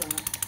Yeah.